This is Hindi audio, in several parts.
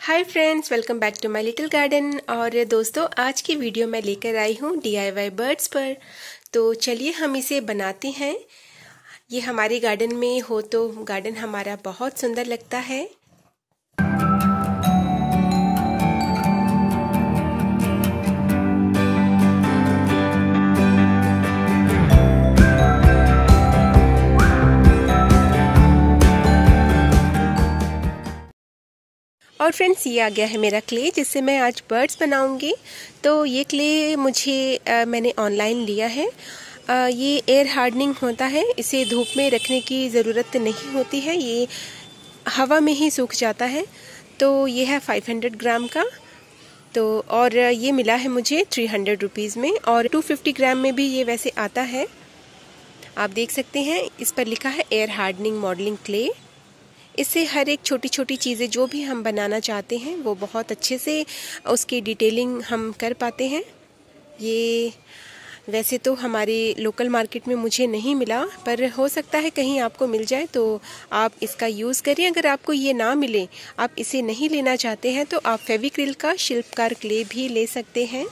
Hi friends welcome back to my little garden और दोस्तों, आज की वीडियो मैं लेकर आई हूँ डीआईवाई बर्ड्स पर। तो चलिए हम इसे बनाते हैं। ये हमारे गार्डन में हो तो गार्डन हमारा बहुत सुंदर लगता है। और फ्रेंड्स ये आ गया है मेरा क्ले जिससे मैं आज बर्ड्स बनाऊँगी। तो ये क्ले मुझे आ, मैंने ऑनलाइन लिया है। आ, ये एयर हार्डनिंग होता है। इसे धूप में रखने की ज़रूरत नहीं होती है। ये हवा में ही सूख जाता है। तो ये है 500 ग्राम का। तो और ये मिला है मुझे थ्री हंड्रेड रुपीज़ में। और 250 ग्राम में भी ये वैसे आता है। आप देख सकते हैं इस पर लिखा है एयर हार्डनिंग मॉडलिंग क्ले इससे हर एक छोटी छोटी चीज़ें जो भी हम बनाना चाहते हैं, वो बहुत अच्छे से उसकी डिटेलिंग हम कर पाते हैं। ये वैसे तो हमारे लोकल मार्केट में मुझे नहीं मिला, पर हो सकता है कहीं आपको मिल जाए तो आप इसका यूज़ करिए अगर आपको ये ना मिले, आप इसे नहीं लेना चाहते हैं तो आप फेविक्रिल का शिल्पकार क्ले भी ले सकते हैं।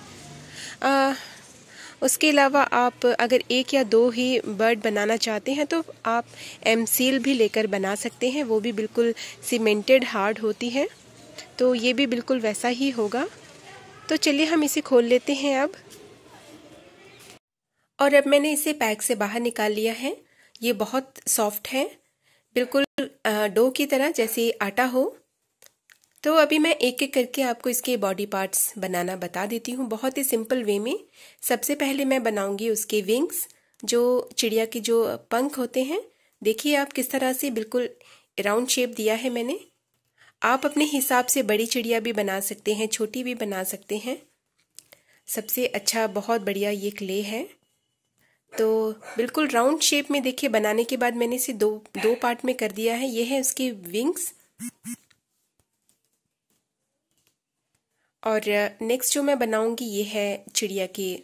उसके अलावा आप अगर एक या दो ही बर्ड बनाना चाहते हैं तो आप एम सील भी लेकर बना सकते हैं। वो भी बिल्कुल सीमेंटेड हार्ड होती है। तो ये भी बिल्कुल वैसा ही होगा। तो चलिए हम इसे खोल लेते हैं अब। और अब मैंने इसे पैक से बाहर निकाल लिया है। ये बहुत सॉफ्ट है। बिल्कुल डो की तरह जैसे आटा हो। तो अभी मैं एक एक करके आपको इसके बॉडी पार्ट्स बनाना बता देती हूँ। बहुत ही सिंपल वे में। सबसे पहले मैं बनाऊँगी उसके विंग्स जो चिड़िया के जो पंख होते हैं। देखिए आप किस तरह से बिल्कुल राउंड शेप दिया है मैंने। आप अपने हिसाब से बड़ी चिड़िया भी बना सकते हैं, छोटी भी बना सकते हैं। सबसे अच्छा बहुत बढ़िया ये क्ले है। तो बिल्कुल राउंड शेप में देखिए, बनाने के बाद मैंने इसे दो दो पार्ट में कर दिया है। ये है उसके विंग्स और नेक्स्ट जो मैं बनाऊँगी, ये है चिड़िया की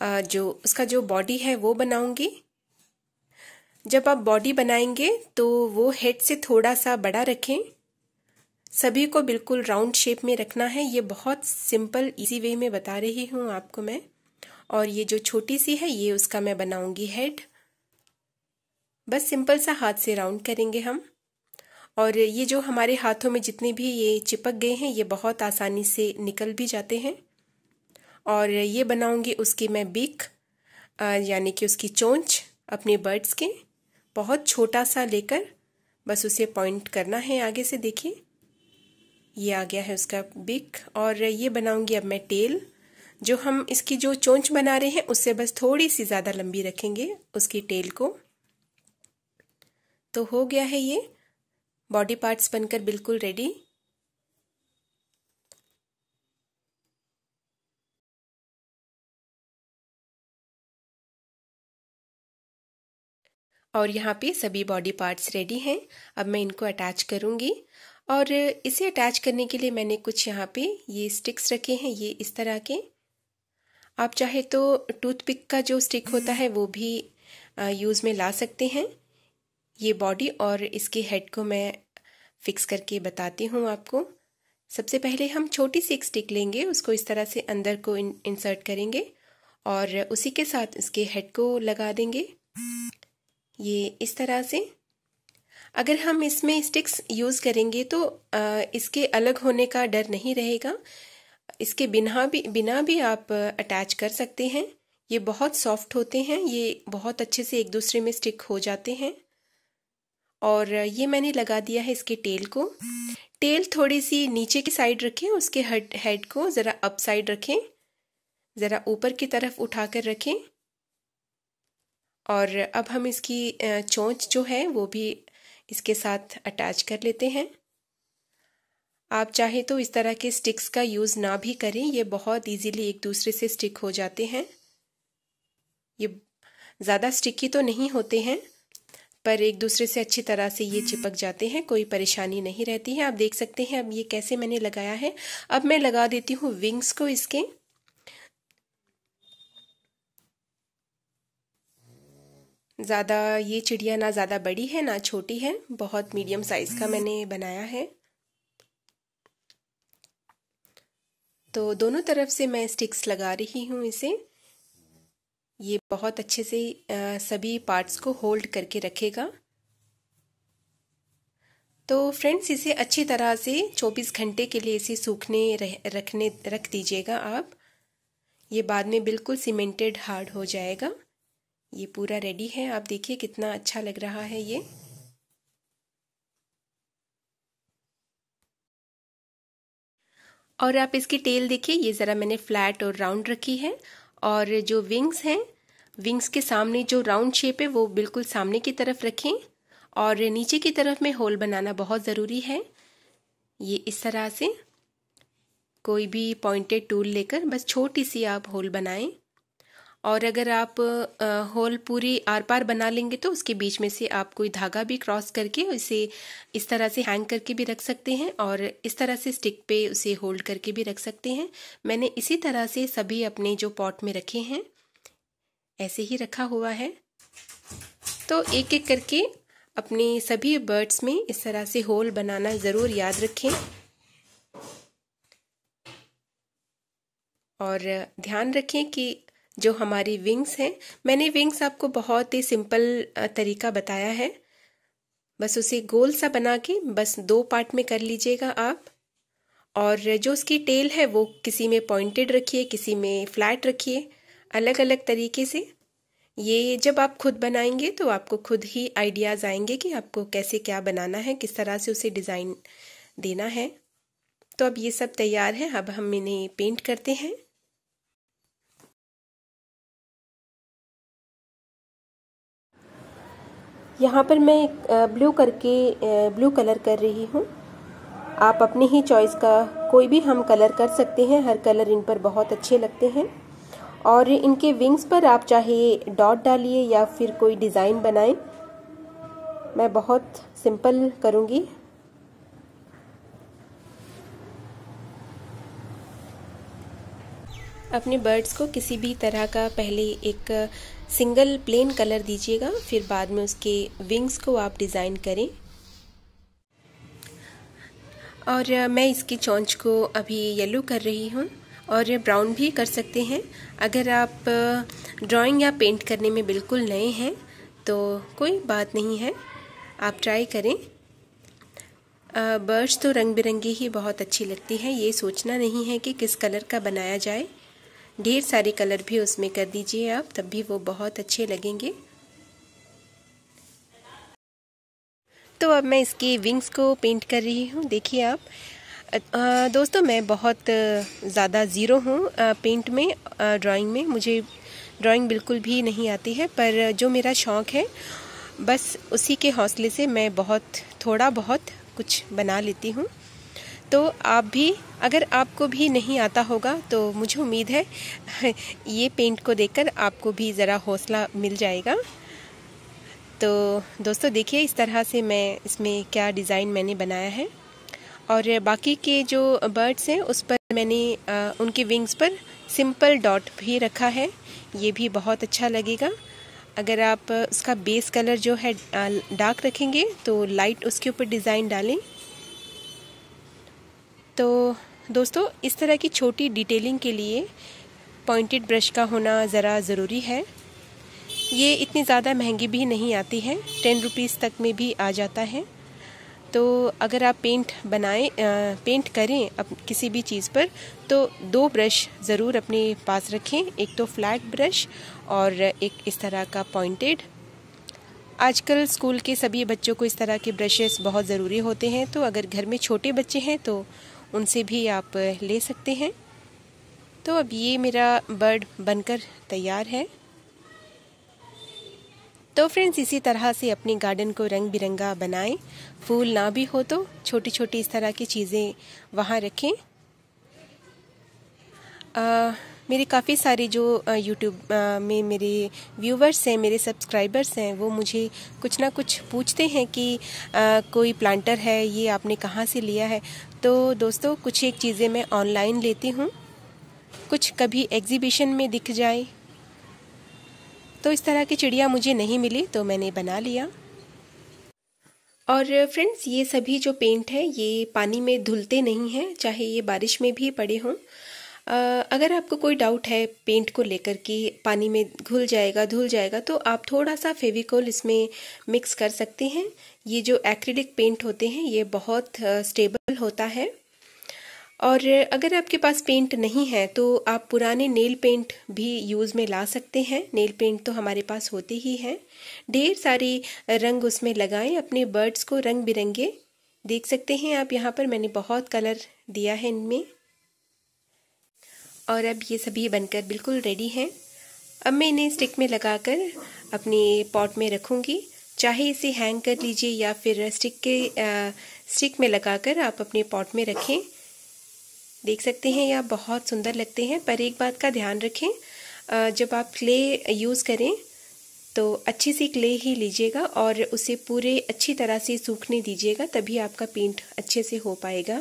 जो उसका जो बॉडी है, वो बनाऊँगी। जब आप बॉडी बनाएँगे तो वो हेड से थोड़ा सा बड़ा रखें। सभी को बिल्कुल राउंड शेप में रखना है। ये बहुत सिंपल इजी वे में बता रही हूँ आपको मैं। और ये जो छोटी सी है, ये उसका मैं बनाऊँगी हेड बस सिंपल सा हाथ से राउंड करेंगे हम। और ये जो हमारे हाथों में जितने भी ये चिपक गए हैं, ये बहुत आसानी से निकल भी जाते हैं। और ये बनाऊँगी उसकी मैं बिक यानी कि उसकी चोंच अपने बर्ड्स के, बहुत छोटा सा लेकर बस उसे पॉइंट करना है आगे से देखिए। ये आ गया है उसका बिक और ये बनाऊँगी अब मैं टेल, जो हम इसकी जो चोंच बना रहे हैं, उससे बस थोड़ी सी ज़्यादा लंबी रखेंगे उसकी टेल को। तो हो गया है ये। बॉडी पार्ट्स बनकर बिल्कुल रेडी और यहाँ पे सभी बॉडी पार्ट्स रेडी हैं। अब मैं इनको अटैच करूँगी। और इसे अटैच करने के लिए मैंने कुछ यहाँ पे ये स्टिक्स रखे हैं, ये इस तरह के। आप चाहे तो टूथपिक का जो स्टिक होता है, वो भी यूज़ में ला सकते हैं। ये बॉडी और इसके हेड को मैं फिक्स करके बताती हूँ आपको। सबसे पहले हम छोटी सी एक स्टिक लेंगे उसको इस तरह से अंदर को इन, इंसर्ट करेंगे और उसी के साथ इसके हेड को लगा देंगे। ये इस तरह से। अगर हम इसमें स्टिक्स यूज़ करेंगे तो इसके अलग होने का डर नहीं रहेगा। इसके बिना भी बिना भी आप अटैच कर सकते हैं। ये बहुत सॉफ्ट होते हैं ये बहुत अच्छे से एक दूसरे में स्टिक हो जाते हैं। और ये मैंने लगा दिया है इसके टेल को। टेल थोड़ी सी नीचे की साइड रखें, उसके हेड हेड को ज़रा अप साइड रखें, ज़रा ऊपर की तरफ़ उठा कर रखें। और अब हम इसकी चोंच जो है वो भी इसके साथ अटैच कर लेते हैं। आप चाहे तो इस तरह के स्टिक्स का यूज़ ना भी करें, ये बहुत इजीली एक दूसरे से स्टिक हो जाते हैं। ये ज़्यादा स्टिकी तो नहीं होते हैं पर एक दूसरे से अच्छी तरह से ये चिपक जाते हैं, कोई परेशानी नहीं रहती है। आप देख सकते हैं अब ये कैसे मैंने लगाया है। अब मैं लगा देती हूँ विंग्स को इसके। ज़्यादा ये चिड़िया ना ज़्यादा बड़ी है, ना छोटी है। बहुत मीडियम साइज़ का मैंने बनाया है। तो दोनों तरफ़ से मैं स्टिक्स लगा रही हूँ इसे। ये बहुत अच्छे से सभी पार्ट्स को होल्ड करके रखेगा। तो फ्रेंड्स इसे अच्छी तरह से 24 घंटे के लिए इसे सूखने रह, रखने रख दीजिएगा आप। ये बाद में बिल्कुल सीमेंटेड हार्ड हो जाएगा। ये पूरा रेडी है। आप देखिए कितना अच्छा लग रहा है ये। और आप इसकी टेल देखिए। ये ज़रा मैंने फ्लैट और राउंड रखी है। और जो विंग्स हैं विंग्स के सामने जो राउंड शेप है, वो बिल्कुल सामने की तरफ़ रखें और नीचे की तरफ़ में होल बनाना बहुत ज़रूरी है। ये इस तरह से कोई भी पॉइंटेड टूल लेकर बस छोटी सी आप होल बनाएँ। और अगर आप होल पूरी आर पार बना लेंगे तो उसके बीच में से आप कोई धागा भी क्रॉस करके उसे इस तरह से हैंग करके भी रख सकते हैं और इस तरह से स्टिक पे उसे होल्ड करके भी रख सकते हैं। मैंने इसी तरह से सभी अपने जो पॉट में रखे हैं, ऐसे ही रखा हुआ है। तो एक एक करके अपने सभी बर्ड्स में इस तरह से होल बनाना ज़रूर याद रखें। और ध्यान रखें कि जो हमारी विंग्स हैं। मैंने विंग्स आपको बहुत ही सिंपल तरीका बताया है। बस उसे गोल सा बना के बस दो पार्ट में कर लीजिएगा आप। और जो उसकी टेल है, वो किसी में पॉइंटेड रखिए, किसी में फ्लैट रखिए अलग अलग तरीके से। ये जब आप खुद बनाएँगे तो आपको खुद ही आइडियाज़ आएँगे कि आपको कैसे क्या बनाना है, किस तरह से उसे डिज़ाइन देना है। तो अब ये सब तैयार है, अब हम इन्हें पेंट करते हैं। यहाँ पर मैं ब्लू करके ब्लू कलर कर रही हूँ। आप अपनी ही चॉइस का कोई भी हम कलर कर सकते हैं। हर कलर इन पर बहुत अच्छे लगते हैं। और इनके विंग्स पर आप चाहे डॉट डालिए या फिर कोई डिज़ाइन बनाएँ। मैं बहुत सिंपल करूँगी। अपने बर्ड्स को किसी भी तरह का पहले एक सिंगल प्लेन कलर दीजिएगा, फिर बाद में उसके विंग्स को आप डिज़ाइन करें। और मैं इसकी चौंच को अभी येलो कर रही हूँ और ब्राउन भी कर सकते हैं। अगर आप ड्राइंग या पेंट करने में बिल्कुल नए हैं तो कोई बात नहीं है। आप ट्राई करें। बर्ड्स तो रंग बिरंगी ही बहुत अच्छी लगती है, ये सोचना नहीं है कि किस कलर का बनाया जाए। ढेर सारे कलर भी उसमें कर दीजिए आप तब भी वो बहुत अच्छे लगेंगे। तो अब मैं इसकी विंग्स को पेंट कर रही हूँ देखिए आप। आ, दोस्तों मैं बहुत ज़्यादा ज़ीरो हूँ पेंट में ड्राइंग में। मुझे ड्राइंग बिल्कुल भी नहीं आती है पर जो मेरा शौक़ है बस उसी के हौसले से मैं बहुत थोड़ा बहुत कुछ बना लेती हूँ। तो आप भी अगर आपको भी नहीं आता होगा तो मुझे उम्मीद है ये पेंट को देखकर आपको भी ज़रा हौसला मिल जाएगा। तो दोस्तों देखिए इस तरह से मैं इसमें क्या डिज़ाइन मैंने बनाया है। और बाकी के जो बर्ड्स हैं उस पर मैंने आ, उनके विंग्स पर सिंपल डॉट भी रखा है। ये भी बहुत अच्छा लगेगा। अगर आप उसका बेस कलर जो है डार्क रखेंगे तो लाइट उसके ऊपर डिज़ाइन डालें। तो दोस्तों, इस तरह की छोटी डिटेलिंग के लिए पॉइंटेड ब्रश का होना ज़रा ज़रूरी है। ये इतनी ज़्यादा महँगी भी नहीं आती है टेन रुपीज़ तक में भी आ जाता है। तो अगर आप पेंट बनाएँ पेंट करें अप, किसी भी चीज़ पर तो दो ब्रश ज़रूर अपने पास रखें। एक तो फ्लैट ब्रश और एक इस तरह का पॉइंटेड आजकल स्कूल के सभी बच्चों को इस तरह के ब्रशेस बहुत ज़रूरी होते हैं तो अगर घर में छोटे बच्चे हैं तो उनसे भी आप ले सकते हैं। तो अब ये मेरा बर्ड बनकर तैयार है। तो फ्रेंड्स, इसी तरह से अपने गार्डन को रंग बिरंगा बनाएँ। फूल ना भी हो तो छोटी छोटी इस तरह की चीज़ें वहाँ रखें। मेरे काफ़ी सारे जो यूट्यूब में मेरे व्यूवर्स हैं मेरे सब्सक्राइबर्स हैं वो मुझे कुछ ना कुछ पूछते हैं कि आ, कोई प्लांटर है ये आपने कहाँ से लिया है? तो दोस्तों कुछ एक चीज़ें मैं ऑनलाइन लेती हूँ। कुछ कभी एग्जीबिशन में दिख जाए। तो इस तरह की चिड़िया मुझे नहीं मिली तो मैंने बना लिया। और फ्रेंड्स ये सभी जो पेंट है ये पानी में धुलते नहीं हैं चाहे ये बारिश में भी पड़े हों। अगर आपको कोई डाउट है पेंट को लेकर कि पानी में घुल जाएगा, धुल जाएगा तो आप थोड़ा सा फेविकोल इसमें मिक्स कर सकते हैं। ये जो एक्रिलिक पेंट होते हैं, ये बहुत स्टेबल होता है। और अगर आपके पास पेंट नहीं है तो आप पुराने नेल पेंट भी यूज़ में ला सकते हैं। नेल पेंट तो हमारे पास होते ही हैं। ढेर सारे रंग उसमें लगाएँ, अपने बर्ड्स को रंग बिरंगे। देख सकते हैं आप, यहाँ पर मैंने बहुत कलर दिया है इनमें। और अब ये सभी बनकर बिल्कुल रेडी हैं। अब मैं इन्हें स्टिक में लगाकर अपने पॉट में रखूँगी। चाहे इसे हैंग कर लीजिए या फिर स्टिक के आ, स्टिक में लगाकर आप अपने पॉट में रखें। देख सकते हैं यह बहुत सुंदर लगते हैं पर एक बात का ध्यान रखें आ, जब आप क्ले यूज़ करें तो अच्छी सी क्ले ही लीजिएगा और उसे पूरे अच्छी तरह से सूखने दीजिएगा तभी आपका पेंट अच्छे से हो पाएगा।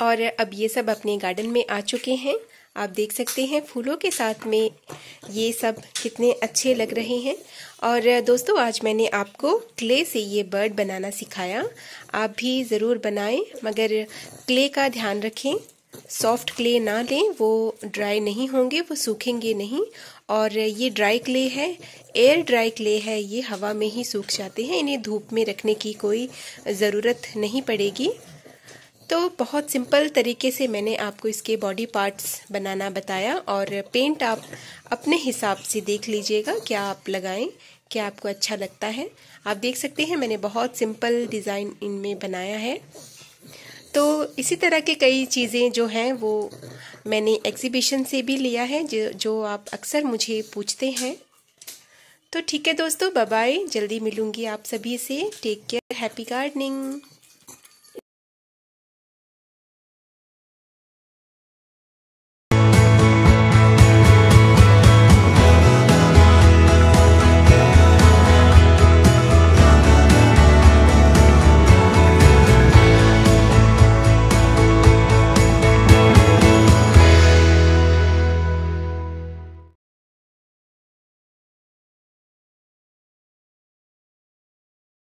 और अब ये सब अपने गार्डन में आ चुके हैं। आप देख सकते हैं फूलों के साथ में ये सब कितने अच्छे लग रहे हैं। और दोस्तों, आज मैंने आपको क्ले से ये बर्ड बनाना सिखाया। आप भी ज़रूर बनाएँ, मगर क्ले का ध्यान रखें। सॉफ्ट क्ले ना लें, वो ड्राई नहीं होंगे, वो सूखेंगे नहीं। और ये ड्राई क्ले है एयर ड्राई क्ले है, ये हवा में ही सूख जाते हैं। इन्हें धूप में रखने की कोई ज़रूरत नहीं पड़ेगी। तो बहुत सिंपल तरीके से मैंने आपको इसके बॉडी पार्ट्स बनाना बताया और पेंट आप अपने हिसाब से देख लीजिएगा, क्या आप लगाएँ, क्या आपको अच्छा लगता है। आप देख सकते हैं मैंने बहुत सिंपल डिज़ाइन इनमें बनाया है। तो इसी तरह के कई चीज़ें जो हैं, वो मैंने एग्जीबिशन से भी लिया है, जो जो आप अक्सर मुझे पूछते हैं। तो ठीक है दोस्तों बाय जल्दी मिलूँगी आप सभी से। Take care happy gardening